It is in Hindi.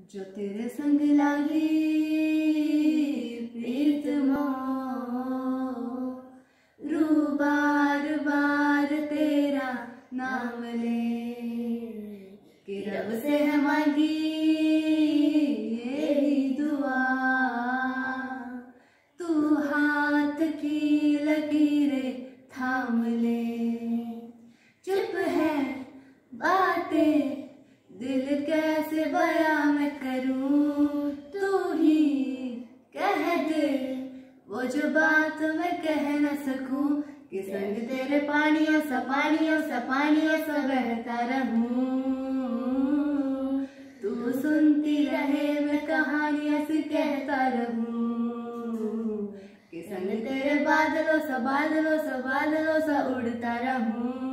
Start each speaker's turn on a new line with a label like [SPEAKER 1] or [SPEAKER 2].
[SPEAKER 1] जो तेरे संग लागी प्रीत रू बार बार तेरा नाम ले। कि रब से है मांगी यही दुआ। तू हाथ की लकीरें थाम ले। चुप है बातें दिल कैसे बयां मैं करूँ? तू ही कह दे। वो जो बात मैं कह न सकूँ, कि संग तेरे पानियों सा पानियों सा पानियों सा बहता रहूँ। तू सुनती रहे, मैं कहानियाँ से कहता रहूँ। कि संग तेरे बादलों सा बादलों सा बादलों सा उड़ता रहूँ।